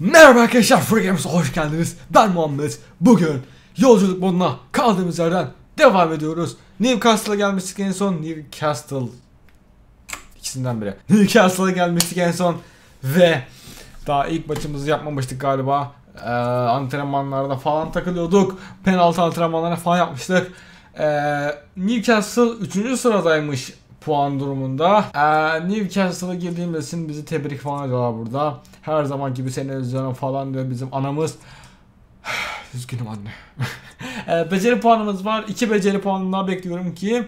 Merhaba arkadaşlar Free Games'e hoş geldiniz. Ben Muhammed. Bugün yolculuk moduna kaldığımız yerden devam ediyoruz. Newcastle'a gelmiştik en son. Newcastle ikisinden biri. Newcastle'a gelmiştik en son ve daha ilk maçımızı yapmamıştık galiba. Ee, antrenmanlarda falan takılıyorduk. Penaltı antrenmanlarına falan yapmıştık. Ee, Newcastle 3. sıradaymış puan durumunda. Ee, Newcastle'a girdiğimiz için bizi tebrik falan ediyorlar burada. Her zaman gibi seni özlüyorum falan diyor bizim anamız. Üzgünüm anne. ee, beceri puanımız var. 2 beceri puanını daha bekliyorum ki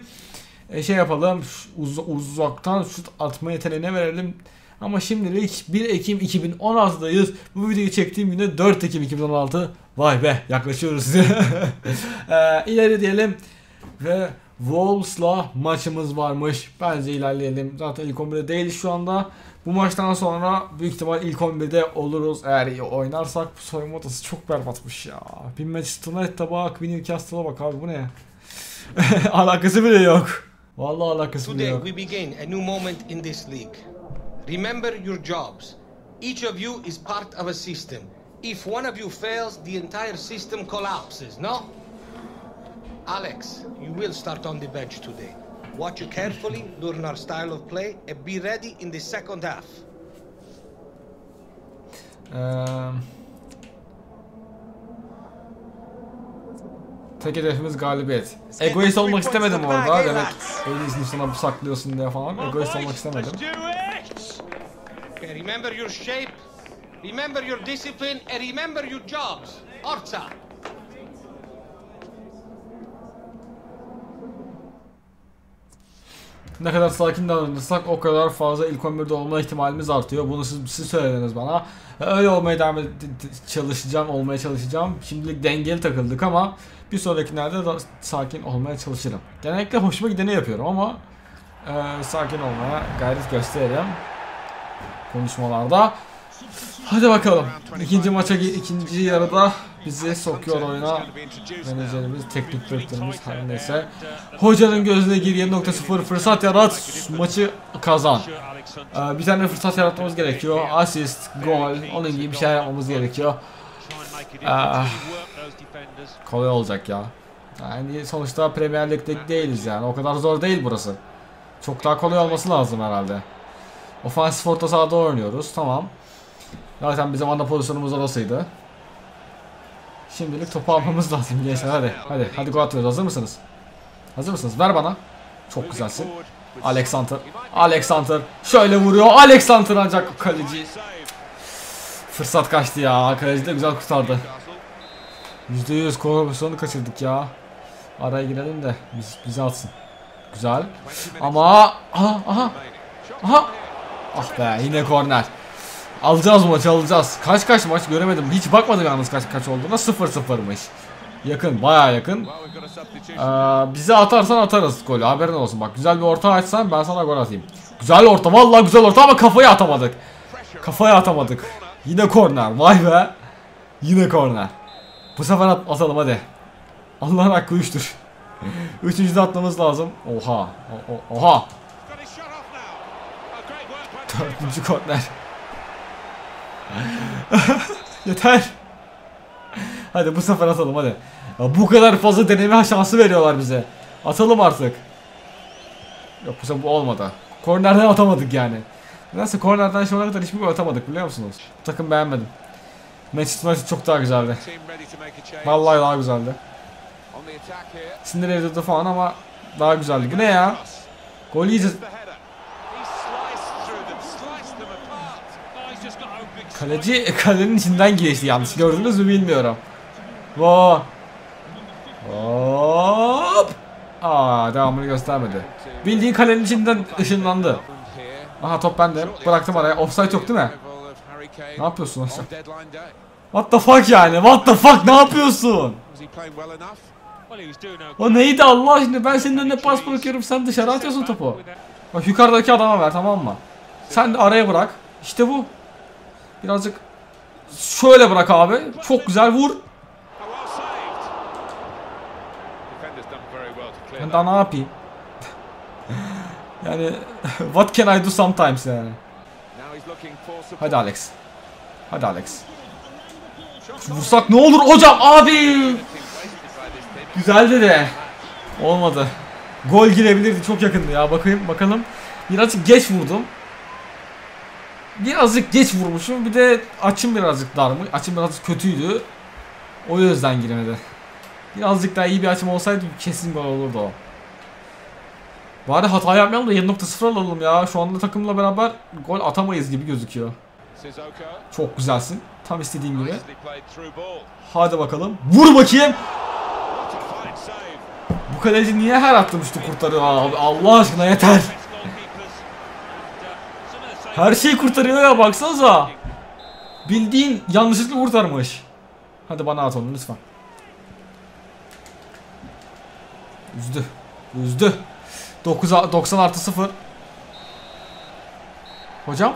e, şey yapalım. Uz uzaktan şut atma yeteneğine verelim. Ama şimdilik 1 Ekim 2016'dayız. Bu videoyu çektiğim günde 4 Ekim 2016. Vay be yaklaşıyoruz. ee, ileri diyelim. Ve Wolves'la maçımız varmış. Bence ilerleyelim. Zaten ilk 11'de değiliz şu anda. Bu maçtan sonra büyük ihtimal ilk 11'de oluruz eğer iyi oynarsak. Bu soyunma odası çok berbatmış ya. Bir Manchester United'a bak, bir Newcastle'a bak abi bu ne? alakası bile yok. Vallahi alakası bile Today yok. we begin a new moment in this league. Remember your jobs. Each of you is part of a system. If one of you fails, the entire system collapses, no? Alex, you will start on the bench today. Watch you carefully, learn our style of play, and be ready in the second half. Eee Tek hedefimiz galibiyet. Egoist olmak istemedim orada. Demek Egoist'in sana saklıyorsun diye falan. Egoist olmak istemedim. Remember your shape, remember your discipline, and remember your jobs. Orta. Ne kadar sakin davranırsak o kadar fazla ilk 11'de olma ihtimalimiz artıyor. Bunu siz, siz söylediniz bana. Öyle olmaya devam çalışacağım, olmaya çalışacağım. Şimdilik dengeli takıldık ama bir sonrakilerde da sakin olmaya çalışırım. Genellikle hoşuma gideni yapıyorum ama e, sakin olmaya gayret gösteririm konuşmalarda. Hadi bakalım. İkinci maça ikinci yarıda bizi sokuyor oyuna. Menajerimiz, teknik direktörümüz her neyse. Hocanın gözüne gir 7.0 fırsat yarat, maçı kazan. Ee, bir tane fırsat yaratmamız gerekiyor. Asist, gol, onun gibi bir şeyler yapmamız gerekiyor. Ah. Kolay olacak ya. Yani sonuçta Premier Lig'de değiliz yani. O kadar zor değil burası. Çok daha kolay olması lazım herhalde. Ofansif orta sahada oynuyoruz. Tamam. Zaten bizim ana pozisyonumuz orasıydı. Şimdilik topu almamız lazım gençler hadi. Hadi hadi gol atıyoruz. Hazır mısınız? Hazır mısınız? Ver bana. Çok güzelsin. Alexander. Alexander. Şöyle vuruyor. Alexander ancak kaleci. Fırsat kaçtı ya. Kaleci de güzel kurtardı. %100 pozisyonu kaçırdık ya. Araya girelim de biz, bizi atsın. Güzel. Ama aha aha aha. Ah be yine korner. Alacağız maçı alacağız. Kaç kaç maç göremedim. Hiç bakmadım yalnız kaç kaç olduğuna. 0-0'mış. Yakın baya yakın. Ee, bize atarsan atarız golü haberin olsun. Bak güzel bir orta açsan ben sana gol atayım. Güzel orta vallahi güzel orta ama kafayı atamadık. Kafaya atamadık. Yine korner vay be. Yine korner. Bu sefer at atalım hadi. Allah'ın hakkı üçtür. Üçüncüde atmamız lazım. Oha. O- oha. Dördüncü korner. Yeter. Hadi bu sefer atalım hadi. Ya bu kadar fazla deneme şansı veriyorlar bize. Atalım artık. Yok bu sefer bu olmadı. Kornerden atamadık yani. Nedense kornerden şu ana kadar hiçbir gol atamadık biliyor musunuz? Bu takım beğenmedim. Manchester United çok daha güzeldi. Vallahi daha güzeldi. Sinir ediyordu falan ama daha güzeldi. Ne ya? Gol yiyeceğiz. Kaleci kalenin içinden geçti yalnız. Gördünüz mü bilmiyorum. Wow. Hop. Aa devamını göstermedi. Bildiğin kalenin içinden ışınlandı. Aha top bende. Bıraktım araya. Offside yok değil mi? Ne yapıyorsun aşağı? What the fuck yani? What the fuck? Ne yapıyorsun? O neydi Allah aşkına? Ben senin önüne pas bırakıyorum. Sen dışarı atıyorsun topu. Bak yukarıdaki adama ver tamam mı? Sen de araya bırak. İşte bu. Birazcık şöyle bırak abi. Çok güzel vur. Ben daha ne yapayım? yani what can I do sometimes yani. Hadi Alex. Hadi Alex. Vursak ne olur hocam abi. Güzeldi de. Olmadı. Gol girebilirdi çok yakındı ya bakayım bakalım. Birazcık geç vurdum. Birazcık geç vurmuşum. Bir de açım birazcık darmış. Açım birazcık kötüydü. O yüzden giremedi. Birazcık daha iyi bir açım olsaydı kesin gol olurdu o. Bari hata yapmayalım da 7.0 alalım ya. Şu anda takımla beraber gol atamayız gibi gözüküyor. Çok güzelsin. Tam istediğim gibi. Hadi bakalım. Vur bakayım. Bu kaleci niye her attığım şutu kurtarıyor abi? Allah aşkına yeter. Her şeyi kurtarıyor ya baksanıza. Bildiğin yanlışlıkla kurtarmış. Hadi bana at onu lütfen. Üzdü. Üzdü. 9 90 artı 0. Hocam.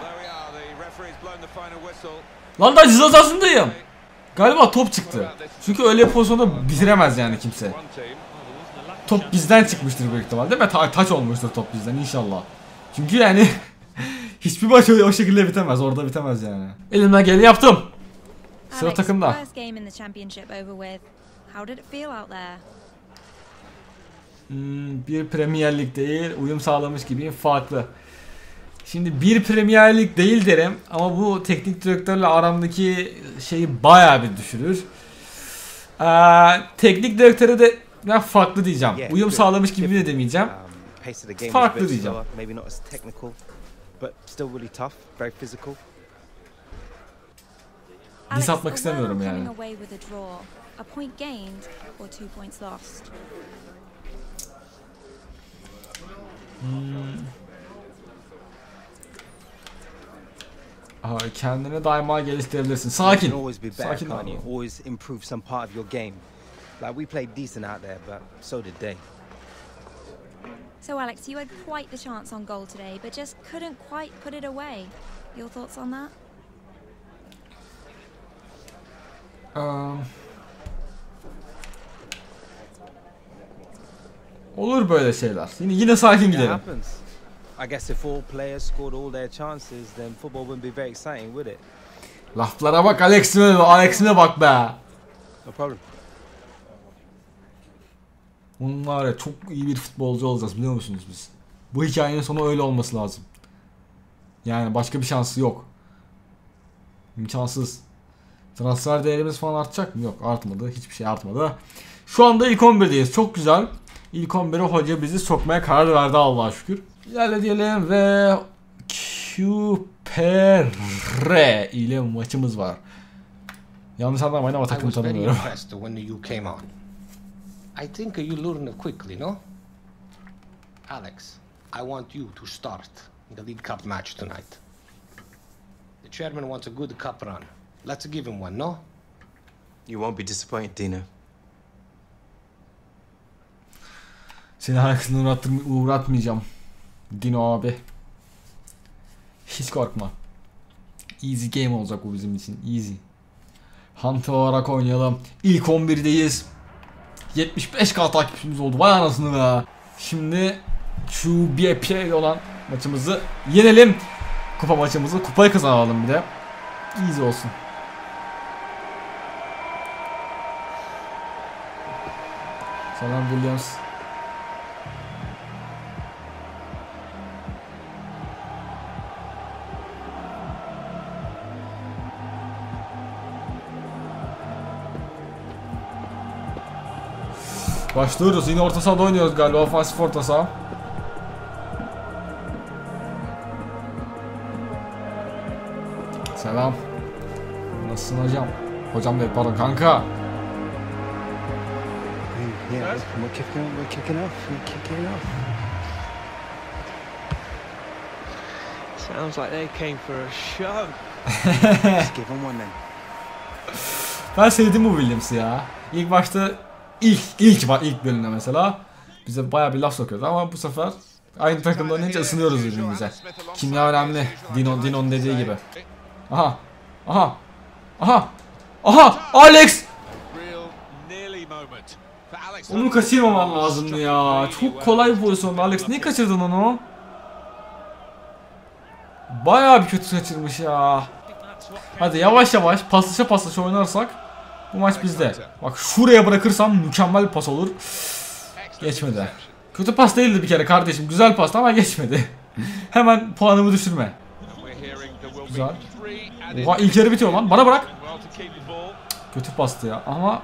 Lan da ceza. Galiba top çıktı. Çünkü öyle pozisyonda bitiremez yani kimse. Top bizden çıkmıştır büyük ihtimal değil mi? Ta taç olmuştur top bizden inşallah. Çünkü yani hiçbir maç o, şekilde bitemez. Orada bitemez yani. Elimden geleni yaptım. Sıra Alex, takımda. Hmm, bir Premier Lig değil, uyum sağlamış gibiyim farklı. Şimdi bir Premier Lig değil derim ama bu teknik direktörle aramdaki şeyi bayağı bir düşürür. Ee, teknik direktöre de ben farklı diyeceğim. Uyum sağlamış gibi de demeyeceğim. Um, Farklı diyeceğim. Slower, maybe not as technical, but still really tough, very physical. Diss atmak a istemiyorum well yani. coming away with a draw. A point gained or two points lost. Hmm. Oh, Aha, kendini daima geliştirebilirsin. You Sakin. can always be better, Sakin can't you? ol. Always improve some part of your game. Like we played decent out there, but so did they. So, Alex, you had quite the chance on goal today, but just couldn't quite put it away. Your thoughts on that? Um, olur böyle şeyler. Yine yine sakin gidelim. happens. I guess if all players scored all their chances, then football wouldn't be very exciting, would it? Laflara bak Alex'ime Alex'ime bak be. No problem. Onun var ya çok iyi bir futbolcu olacağız biliyor musunuz biz? Bu hikayenin sonu öyle olması lazım. Yani başka bir şansı yok. İmkansız. Transfer değerimiz falan artacak mı? Yok artmadı. Hiçbir şey artmadı. Şu anda ilk 11'deyiz. Çok güzel. İlk 11'e hoca bizi sokmaya karar verdi Allah'a şükür. İlerleyelim ve QPR ile maçımız var. Yanlış anlamayın ama I takım was very tanımıyorum. impressed when you came on. I think you learn quickly, no? Alex, I want you to start the League Cup match tonight. The chairman wants a good cup run. Let's give him one, no? You won't be disappointed, Dino. Seni haksızlığına uğrattırm- uğratmayacağım. Dino abi. Hiç korkma. Easy game olacak bu bizim için. Easy. Hunter olarak oynayalım. İlk 11'deyiz. 75k takipçimiz oldu. Vay anasını be. Şimdi BPL ile olan maçımızı yenelim. Kupa maçımızı kupayı kazanalım bir de. Easy olsun. Selam Williams. Başlıyoruz. Yine orta sahada oynuyoruz galiba. Ofansif orta saha. Selam. Nasılsın hocam? Hocam değil pardon kanka. Yeah, we're, kicking, we're kicking off. We're kicking off. Sounds like they came for a show. Let's give them one then. Ben sevdim bu Williams'ı ya. İlk başta ilk ilk var ilk bölümde mesela bize baya bir laf sokuyordu ama bu sefer aynı takımda oynayınca ısınıyoruz birbirimize. Kimya önemli. Dino Dino'nun dediği gibi. Aha. Aha. Aha. Aha. Alex. Onu kaçırmaman lazımdı ya. Çok kolay bir pozisyondu Alex. Niye kaçırdın onu? Bayağı bir kötü kaçırmış ya. Hadi yavaş yavaş paslaşa paslaşa oynarsak Bu maç bizde. Bak şuraya bırakırsam mükemmel pas olur. Geçmedi. Kötü pas değildi bir kere kardeşim. Güzel pas ama geçmedi. Hemen puanımı düşürme. Güzel. Oha ilk yarı bitiyor lan. Bana bırak. Kötü pastı ya ama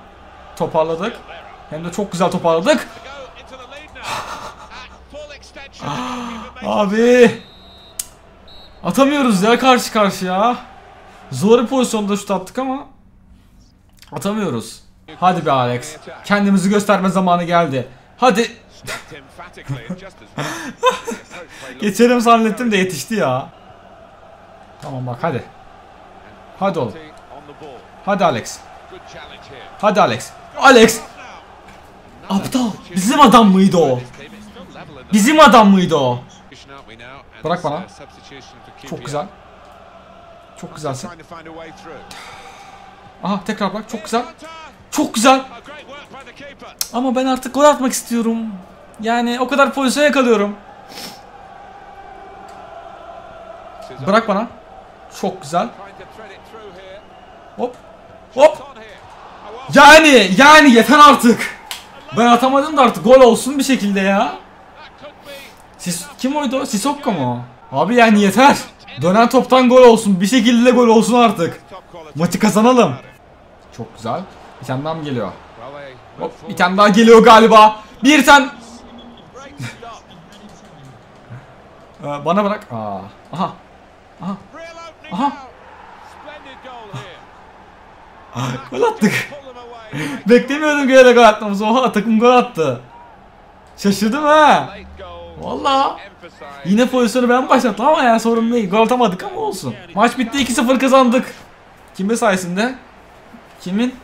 toparladık. Hem de çok güzel toparladık. Abi. Atamıyoruz ya karşı karşıya. Zor bir pozisyonda şut attık ama atamıyoruz. Hadi be Alex. Kendimizi gösterme zamanı geldi. Hadi. Geçerim zannettim de yetişti ya. Tamam bak hadi. Hadi oğlum. Hadi Alex. Hadi Alex. Alex. Aptal. Bizim adam mıydı o? Bizim adam mıydı o? Bırak bana. Çok güzel. Çok güzelsin. Aha tekrar bak. Çok güzel. Çok güzel. Ama ben artık gol atmak istiyorum. Yani o kadar pozisyon yakalıyorum. Bırak bana. Çok güzel. Hop. Hop. Yani yani yeter artık. Ben atamadım da artık gol olsun bir şekilde ya. Sis kim oydu? o? Sissoko mu? Abi yani yeter. Dönen toptan gol olsun. Bir şekilde gol olsun artık. Maçı kazanalım. Çok güzel. Bir tane daha mı geliyor? Hop bir tane daha geliyor galiba. Bir tane. Ee, Bana bırak. Aa. Aha. Aha. Aha. Gol attık. Beklemiyordum ki öyle gol atmamızı. Oha takım gol attı. Şaşırdım ha. Valla. Yine pozisyonu ben başlattım ama ya sorun değil. Gol atamadık ama olsun. Maç bitti 2-0 kazandık. Kimin sayesinde? Kimin?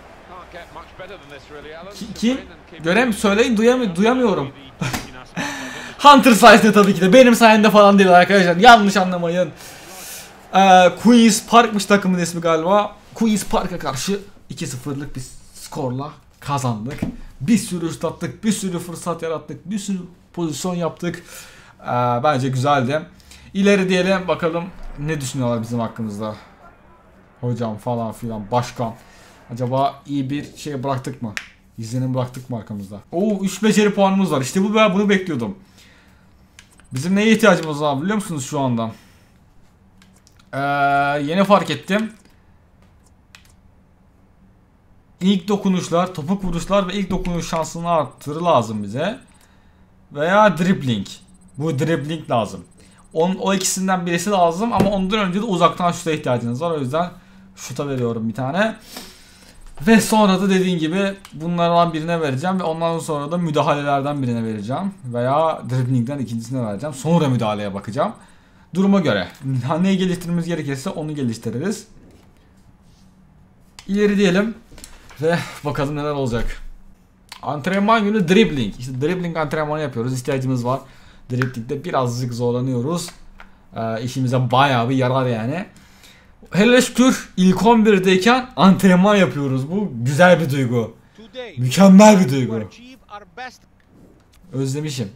Ki- kim? Görem söyleyin duyamı duyamıyorum. Hunter sayesinde tabii ki de benim sayemde falan değil arkadaşlar. Yanlış anlamayın. Ee, Queens Park'mış takımın ismi galiba. Queens Park'a karşı 2-0'lık bir skorla kazandık. Bir sürü şut attık, bir sürü fırsat yarattık, bir sürü pozisyon yaptık. Ee, bence güzeldi. İleri diyelim bakalım ne düşünüyorlar bizim hakkımızda. Hocam falan filan başkan. Acaba iyi bir şey bıraktık mı? İzlenim bıraktık mı arkamızda? Oo 3 beceri puanımız var. İşte bu ben bunu bekliyordum. Bizim neye ihtiyacımız var biliyor musunuz şu anda? Ee, yeni fark ettim. İlk dokunuşlar, topuk vuruşlar ve ilk dokunuş şansını arttırı lazım bize. Veya dribbling. Bu dribbling lazım. On, o ikisinden birisi lazım ama ondan önce de uzaktan şuta ihtiyacınız var. O yüzden şuta veriyorum bir tane. Ve sonra da dediğin gibi bunlardan birine vereceğim ve ondan sonra da müdahalelerden birine vereceğim. Veya dribblingden ikincisine vereceğim. Sonra müdahaleye bakacağım. Duruma göre. Neyi geliştirmemiz gerekirse onu geliştiririz. İleri diyelim. Ve bakalım neler olacak. Antrenman günü dribbling. İşte dribbling antrenmanı yapıyoruz. İhtiyacımız var. Dribblingde birazcık zorlanıyoruz. Ee, işimize bayağı bir yarar yani. Hele şükür ilk 11'deyken antrenman yapıyoruz. Bu güzel bir duygu. Mükemmel bir duygu. Özlemişim.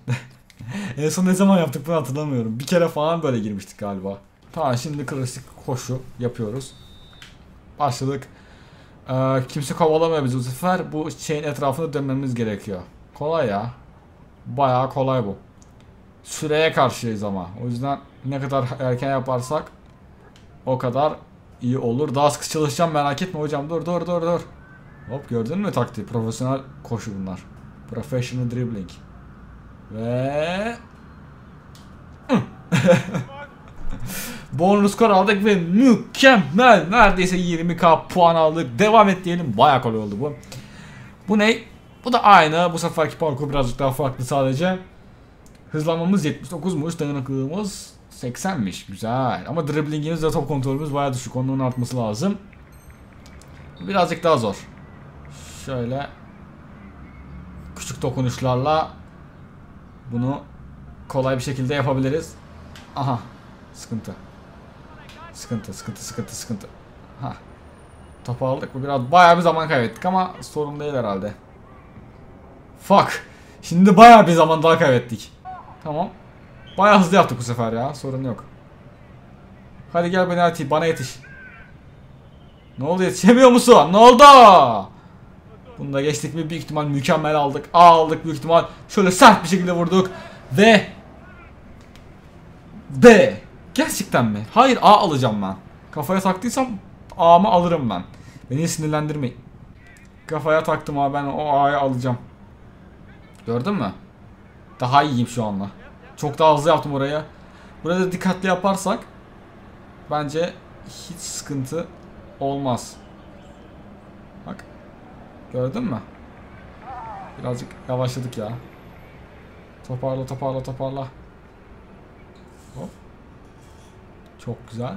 en son ne zaman yaptık bunu hatırlamıyorum. Bir kere falan böyle girmiştik galiba. Tamam şimdi klasik koşu yapıyoruz. Başladık. Ee, kimse kovalamıyor bizi bu sefer. Bu şeyin etrafında dönmemiz gerekiyor. Kolay ya. Bayağı kolay bu. Süreye karşıyız ama. O yüzden ne kadar erken yaparsak o kadar iyi olur. Daha sıkı çalışacağım merak etme hocam. Dur dur dur dur. Hop gördün mü taktiği? Profesyonel koşu bunlar. Professional dribbling. Ve Bonus skor aldık ve mükemmel. Neredeyse 20k puan aldık. Devam et diyelim. Baya kolay oldu bu. Bu ne? Bu da aynı. Bu seferki parkur birazcık daha farklı sadece. Hızlanmamız 79'muş. Dayanıklılığımız 80'miş. Güzel. Ama dribblingimiz ve top kontrolümüz baya düşük. Onun artması lazım. Birazcık daha zor. Şöyle küçük dokunuşlarla bunu kolay bir şekilde yapabiliriz. Aha. Sıkıntı. Sıkıntı, sıkıntı, sıkıntı, sıkıntı. Ha. Topu aldık. Bu biraz bayağı bir zaman kaybettik ama sorun değil herhalde. Fuck. Şimdi bayağı bir zaman daha kaybettik. Tamam. Bayağı hızlı yaptık bu sefer ya. Sorun yok. Hadi gel beni at bana yetiş. Ne oldu yetişemiyor musun? Ne oldu? Bunu da geçtik mi büyük ihtimal mükemmel aldık. Aldık büyük ihtimal. Şöyle sert bir şekilde vurduk. Ve B. Gerçekten mi? Hayır A alacağım ben. Kafaya taktıysam A'mı alırım ben. Beni sinirlendirmeyin. Kafaya taktım abi ben o A'yı alacağım. Gördün mü? Daha iyiyim şu anda. Çok daha hızlı yaptım oraya. Burada dikkatli yaparsak bence hiç sıkıntı olmaz. Bak. Gördün mü? Birazcık yavaşladık ya. Toparla toparla toparla. Hop. Çok güzel.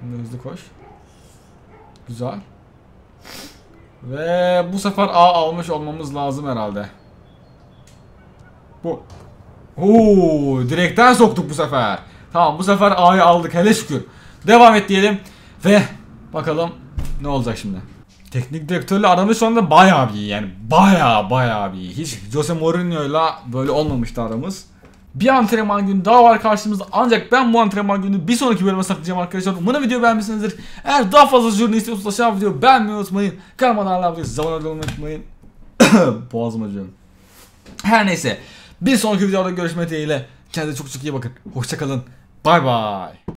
Şimdi hızlı koş. Güzel. Ve bu sefer A almış olmamız lazım herhalde. Bu. Oo, direkten soktuk bu sefer. Tamam bu sefer A'yı aldık hele şükür. Devam et diyelim. Ve bakalım ne olacak şimdi. Teknik direktörle aramız şu anda bayağı bir iyi yani. Bayağı bayağı bir iyi. Hiç Jose Mourinho'yla böyle olmamıştı aramız. Bir antrenman günü daha var karşımızda ancak ben bu antrenman günü bir sonraki bölüme saklayacağım arkadaşlar. Umarım video beğenmişsinizdir. Eğer daha fazla jürni istiyorsanız aşağı videoyu beğenmeyi unutmayın. Kanalıma abone olmayı unutmayın. Boğazım acıyor. Her neyse. Bir sonraki videoda görüşmek dileğiyle. Kendinize çok çok iyi bakın. Hoşçakalın. Bay bay.